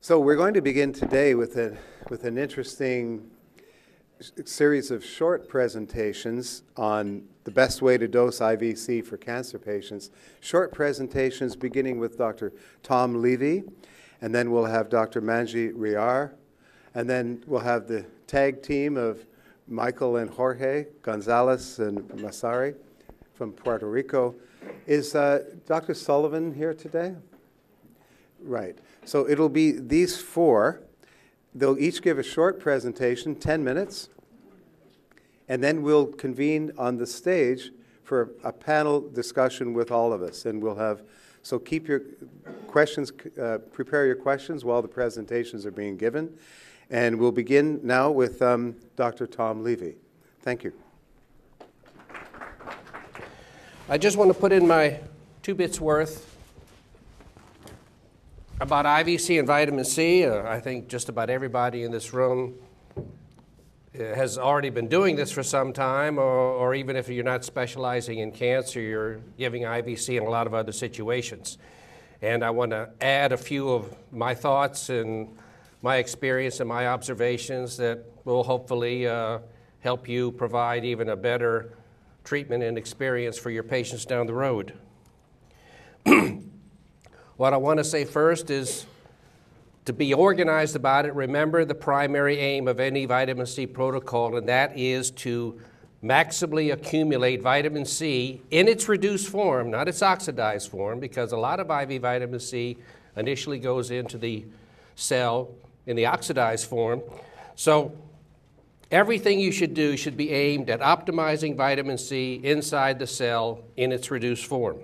So we're going to begin today with, a, with an interesting series of short presentations on the best way to dose IVC for cancer patients. Short presentations beginning with Dr. Tom Levy, and then we'll have Dr. Manji Riar, and then we'll have the tag team of Michael and Jorge, Gonzalez and Massari from Puerto Rico. Is uh, Dr. Sullivan here today? Right. So it'll be these four. They'll each give a short presentation, 10 minutes, and then we'll convene on the stage for a panel discussion with all of us. And we'll have, so keep your questions, uh, prepare your questions while the presentations are being given. And we'll begin now with um, Dr. Tom Levy. Thank you. I just want to put in my two bits worth about IVC and vitamin C. Uh, I think just about everybody in this room uh, has already been doing this for some time, or, or, even if you're not specializing in cancer, you're giving IVC in a lot of other situations. And I want to add a few of my thoughts and my experience and my observations that will hopefully uh, help you provide even a better treatment and experience for your patients down the road. what I want to say first is to be organized about it, remember the primary aim of any vitamin C protocol, and that is to maximally accumulate vitamin C in its reduced form, not its oxidized form, because a lot of IV vitamin C initially goes into the cell in the oxidized form. So everything you should do should be aimed at optimizing vitamin C inside the cell in its reduced form.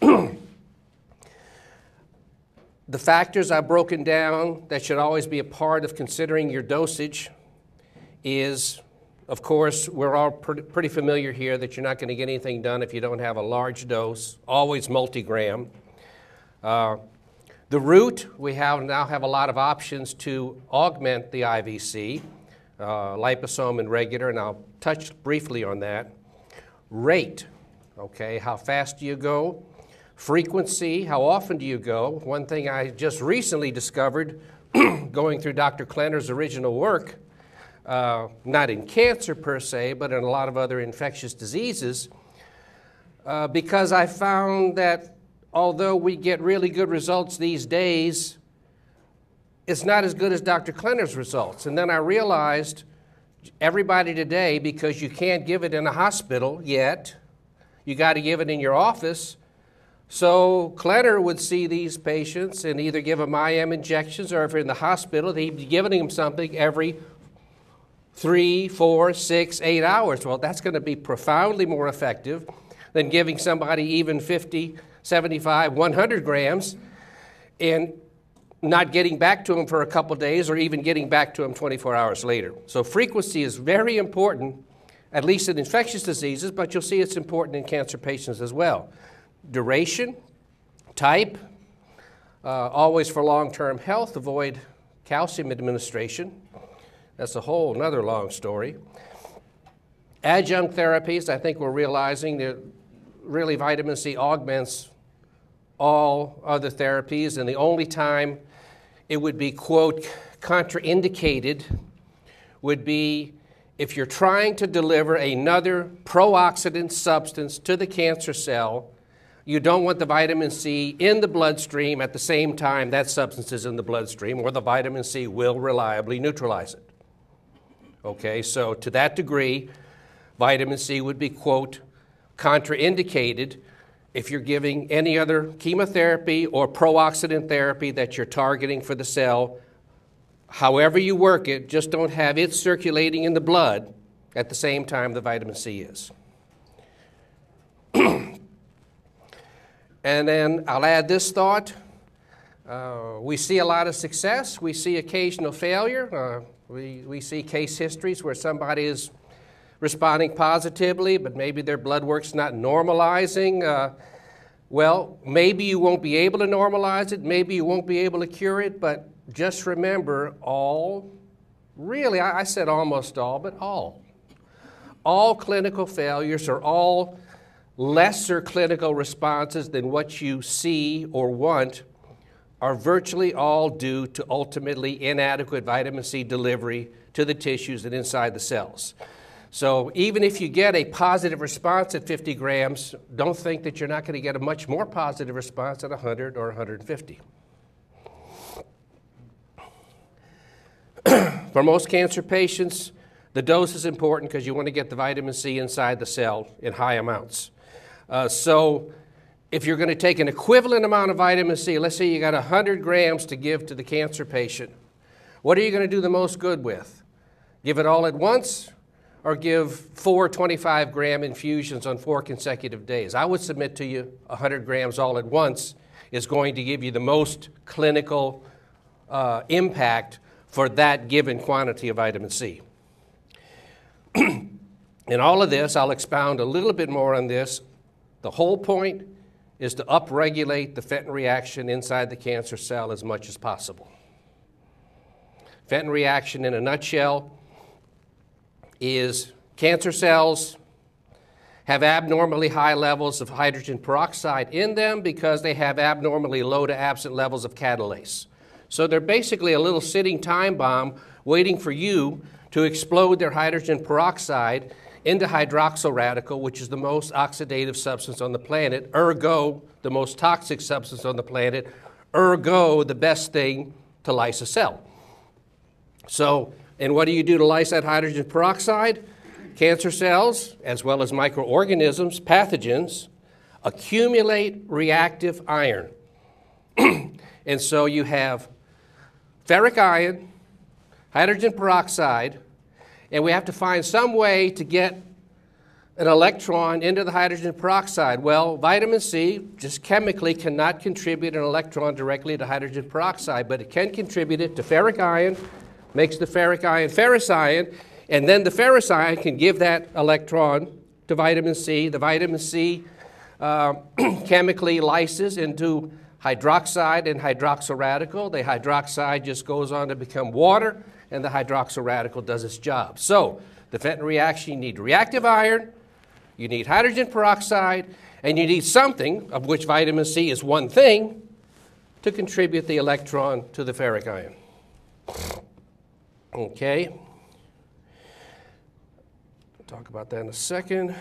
the factors I've broken down that should always be a part of considering your dosage is, of course, we're all pretty familiar here that you're not going to get anything done if you don't have a large dose, always multigram. Uh, the route, we have now have a lot of options to augment the IVC, uh, liposome and regular, and I'll touch briefly on that. Rate, okay, how fast do you go? Frequency, how often do you go? One thing I just recently discovered going through Dr. Klenner's original work, uh, not in cancer per se, but in a lot of other infectious diseases, uh, because I found that although we get really good results these days, it's not as good as Dr. Klenner's results. And then I realized everybody today, because you can't give it in a hospital yet, you got to give it in your office. So Klenner would see these patients and either give them IM injections or if they're in the hospital, he'd be giving them something every three, four, six, eight hours. Well, that's going to be profoundly more effective than giving somebody even 50 75, 100 grams, and not getting back to them for a couple days or even getting back to them 24 hours later. So, frequency is very important, at least in infectious diseases, but you'll see it's important in cancer patients as well. Duration, type, uh, always for long term health, avoid calcium administration. That's a whole another long story. Adjunct therapies, I think we're realizing that really vitamin C augments all other therapies, and the only time it would be, quote, contraindicated would be if you're trying to deliver another pro-oxidant substance to the cancer cell, you don't want the vitamin C in the bloodstream at the same time that substance is in the bloodstream, or the vitamin C will reliably neutralize it. Okay, so to that degree, vitamin C would be, quote, contraindicated if you're giving any other chemotherapy or pro-oxidant therapy that you're targeting for the cell. However you work it, just don't have it circulating in the blood at the same time the vitamin C is. Then I'll add this thought. Uh, we see a lot of success. We see occasional failure. Uh, we, we see case histories where somebody is responding positively, but maybe their blood work's not normalizing. Uh, well, maybe you won't be able to normalize it, maybe you won't be able to cure it, but just remember all, really, I, I said almost all, but all. All clinical failures are all lesser clinical responses than what you see or want are virtually all due to ultimately inadequate vitamin C delivery to the tissues and inside the cells. So even if you get a positive response at 50 grams, don't think that you're not going to get a much more positive response at 100 or 150. For most cancer patients, the dose is important because you want to get the vitamin C inside the cell in high amounts. Uh, so if you're going to take an equivalent amount of vitamin C, let's say you got 100 grams to give to the cancer patient, what are you going to do the most good with? Give it all at once or give four 25 gram infusions on four consecutive days? I would submit to you 100 grams all at once is going to give you the most clinical uh, impact for that given quantity of vitamin C. In all of this, I'll expound a little bit more on this. The whole point is to upregulate the Fenton reaction inside the cancer cell as much as possible. Fenton reaction, in a nutshell, is cancer cells have abnormally high levels of hydrogen peroxide in them because they have abnormally low to absent levels of catalase. So they're basically a little sitting time bomb waiting for you to explode their hydrogen peroxide into hydroxyl radical, which is the most oxidative substance on the planet, ergo, the most toxic substance on the planet, ergo, the best thing to lyse a cell. So, and what do you do to lyse that hydrogen peroxide? Cancer cells, as well as microorganisms, pathogens, accumulate reactive iron. and so you have ferric iron, hydrogen peroxide, and we have to find some way to get an electron into the hydrogen peroxide. Well, vitamin C just chemically cannot contribute an electron directly to hydrogen peroxide, but it can contribute it to ferric iron, makes the ferric iron ferrous iron, and then the ferrous iron can give that electron to vitamin C. The vitamin C uh, chemically lyses into hydroxide and hydroxyl radical. The hydroxide just goes on to become water and the hydroxyl radical does its job. So, the Fenton reaction, you need reactive iron, you need hydrogen peroxide, and you need something, of which vitamin C is one thing, to contribute the electron to the ferric ion. Okay. Talk about that in a second.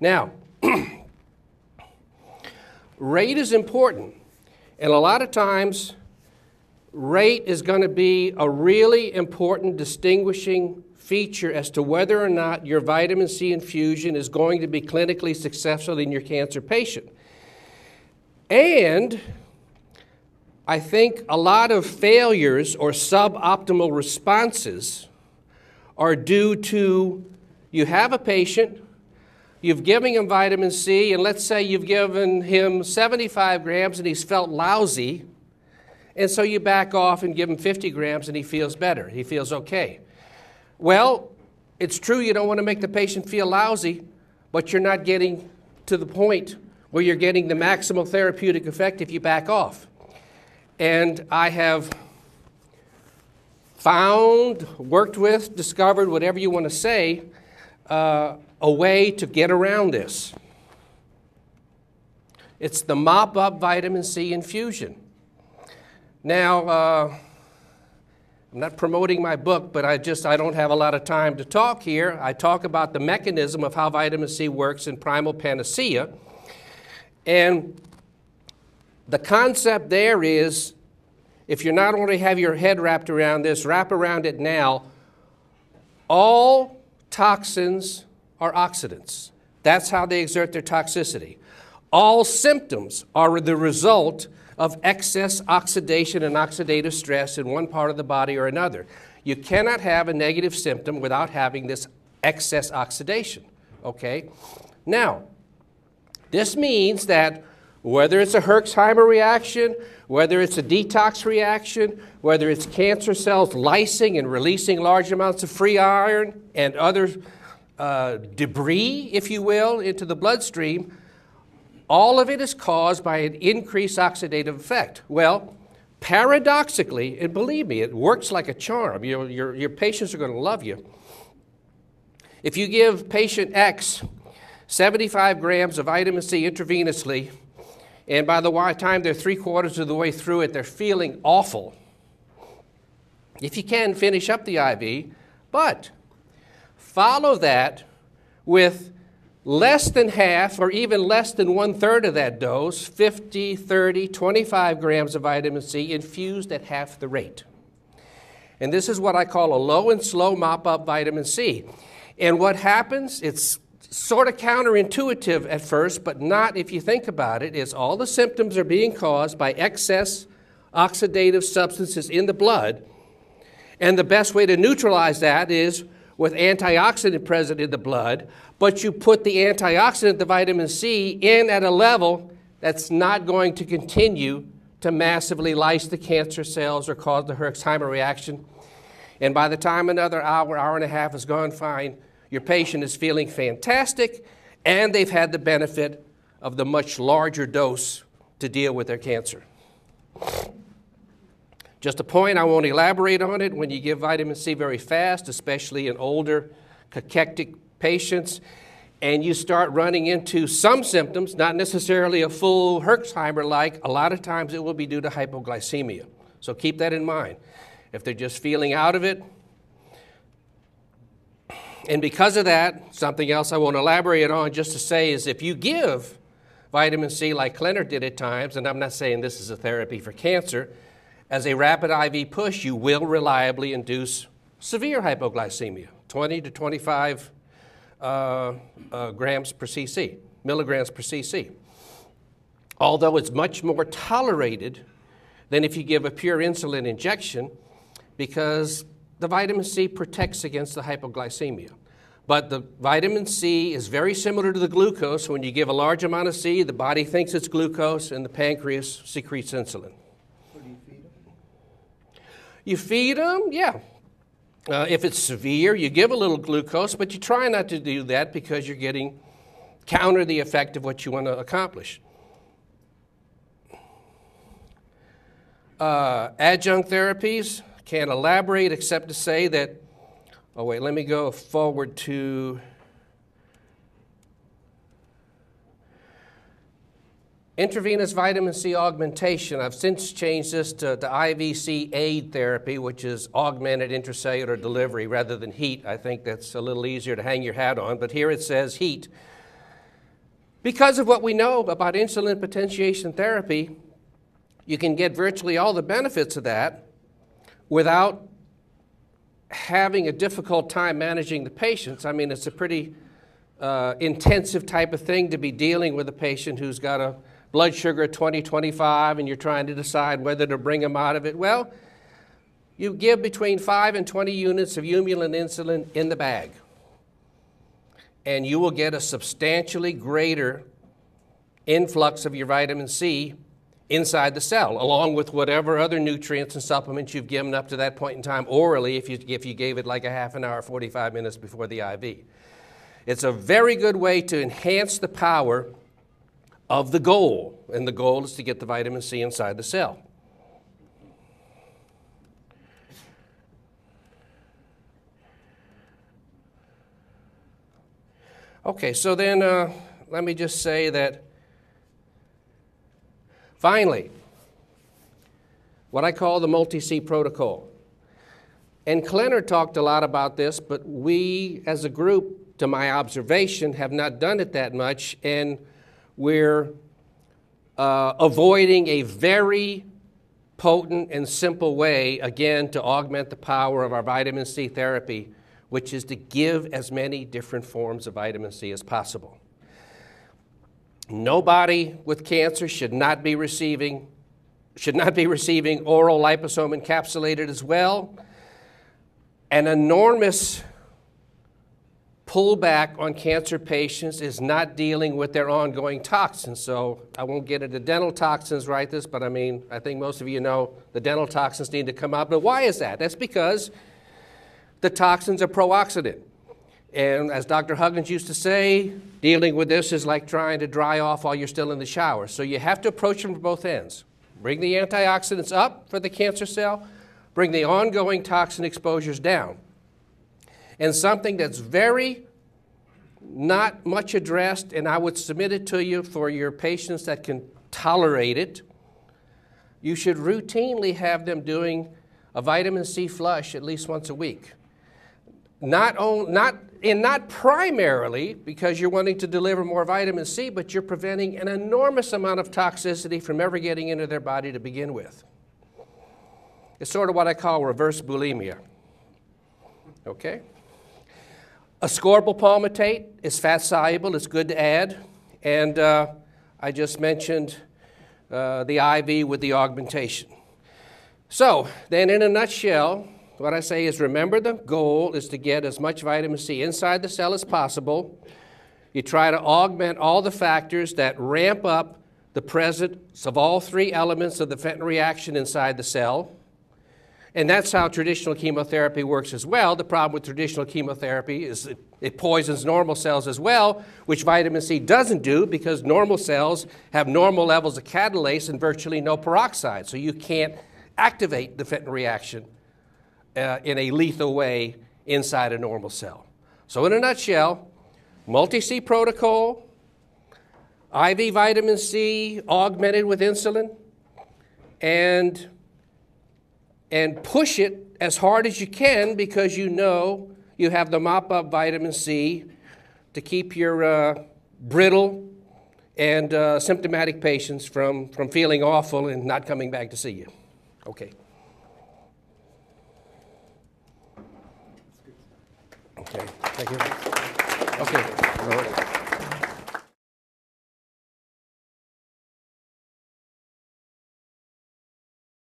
Now, rate is important. And a lot of times, rate is going to be a really important distinguishing feature as to whether or not your vitamin C infusion is going to be clinically successful in your cancer patient. And I think a lot of failures or suboptimal responses are due to you have a patient, you've given him vitamin C, and let's say you've given him 75 grams and he's felt lousy and so you back off and give him 50 grams and he feels better. He feels okay. Well, it's true you don't want to make the patient feel lousy, but you're not getting to the point where you're getting the maximal therapeutic effect if you back off. And I have found, worked with, discovered, whatever you want to say, uh, a way to get around this. It's the mop up vitamin C infusion. Now, uh, I'm not promoting my book, but I just I don't have a lot of time to talk here. I talk about the mechanism of how vitamin C works in primal panacea. And the concept there is if you not only have your head wrapped around this, wrap around it now. All toxins are oxidants. That's how they exert their toxicity. All symptoms are the result of excess oxidation and oxidative stress in one part of the body or another. You cannot have a negative symptom without having this excess oxidation. Okay? Now, this means that whether it's a Herxheimer reaction, whether it's a detox reaction, whether it's cancer cells lysing and releasing large amounts of free iron and other uh, debris, if you will, into the bloodstream, all of it is caused by an increased oxidative effect. Well, paradoxically, and believe me, it works like a charm. Your, your, your patients are going to love you. If you give patient X 75 grams of vitamin C intravenously, And by the time they're three quarters of the way through it, they're feeling awful. If you can, finish up the IV, but follow that with less than half or even less than one third of that dose 50, 30, 25 grams of vitamin C infused at half the rate. And this is what I call a low and slow mop up vitamin C. And what happens, it's sort of counterintuitive at first, but not if you think about it, is all the symptoms are being caused by excess oxidative substances in the blood. And the best way to neutralize that is with antioxidant present in the blood, but you put the antioxidant, the vitamin C, in at a level that's not going to continue to massively lyse the cancer cells or cause the Herxheimer reaction. And by the time another hour, hour and a half has gone fine, your patient is feeling fantastic and they've had the benefit of the much larger dose to deal with their cancer. Just a point, I won't elaborate on it. When you give vitamin C very fast, especially in older cachectic patients, and you start running into some symptoms, not necessarily a full Herxheimer like, a lot of times it will be due to hypoglycemia. So keep that in mind. If they're just feeling out of it, and because of that, something else I won't elaborate on just to say is if you give vitamin C like Klenner did at times, and I'm not saying this is a therapy for cancer, as a rapid IV push, you will reliably induce severe hypoglycemia, 20 to 25 uh, uh, grams per cc, milligrams per cc. Although it's much more tolerated than if you give a pure insulin injection because the vitamin C protects against the hypoglycemia. But the vitamin C is very similar to the glucose. When you give a large amount of C, the body thinks it's glucose and the pancreas secretes insulin. You feed them, yeah. Uh, if it's severe, you give a little glucose, but you try not to do that because you're getting counter the effect of what you want to accomplish. Uh, adjunct therapies, can't elaborate except to say that, oh, wait, let me go forward to Intravenous vitamin C augmentation, I've since changed this to, to IVC aid therapy, which is augmented intracellular delivery rather than heat. I think that's a little easier to hang your hat on, but here it says heat. Because of what we know about insulin potentiation therapy, you can get virtually all the benefits of that without having a difficult time managing the patients. I mean, it's a pretty uh, intensive type of thing to be dealing with a patient who's got a blood sugar at 20, 25, and you're trying to decide whether to bring them out of it, well, you give between 5 and 20 units of Humulin insulin in the bag. And you will get a substantially greater influx of your vitamin C inside the cell, along with whatever other nutrients and supplements you've given up to that point in time orally if you, if you gave it like a half an hour, 45 minutes before the IV. It's a very good way to enhance the power of the goal, and the goal is to get the vitamin C inside the cell. Okay, so then uh, let me just say that finally, what I call the multi C protocol. And Klenner talked a lot about this, but we as a group, to my observation, have not done it that much. And we're uh, avoiding a very potent and simple way, again, to augment the power of our vitamin C therapy, which is to give as many different forms of vitamin C as possible. Nobody with cancer should not be receiving should not be receiving oral liposome encapsulated as well. An enormous pullback on cancer patients is not dealing with their ongoing toxins. So I won't get into dental toxins right this, but I mean, I think most of you know the dental toxins need to come out. But why is that? That's because the toxins are pro-oxidant. And as Dr. Huggins used to say, dealing with this is like trying to dry off while you're still in the shower. So you have to approach them from both ends. Bring the antioxidants up for the cancer cell, bring the ongoing toxin exposures down. And something that's very not much addressed, and I would submit it to you for your patients that can tolerate it, you should routinely have them doing a vitamin C flush at least once a week. Not, on, not, and not primarily because you're wanting to deliver more vitamin C, but you're preventing an enormous amount of toxicity from ever getting into their body to begin with. It's sort of what I call reverse bulimia. Okay? Ascorbyl palmitate is fat soluble, it's good to add. And uh, I just mentioned uh, the IV with the augmentation. So, then in a nutshell, what I say is remember the goal is to get as much vitamin C inside the cell as possible. You try to augment all the factors that ramp up the presence of all three elements of the Fenton reaction inside the cell. And that's how traditional chemotherapy works as well. The problem with traditional chemotherapy is it, it poisons normal cells as well, which vitamin C doesn't do because normal cells have normal levels of catalase and virtually no peroxide. So you can't activate the Fenton reaction uh, in a lethal way inside a normal cell. So, in a nutshell, multi C protocol, IV vitamin C augmented with insulin, and and push it as hard as you can because you know you have the mop up vitamin C to keep your uh, brittle and uh, symptomatic patients from, from feeling awful and not coming back to see you. Okay. Okay, thank you. Okay.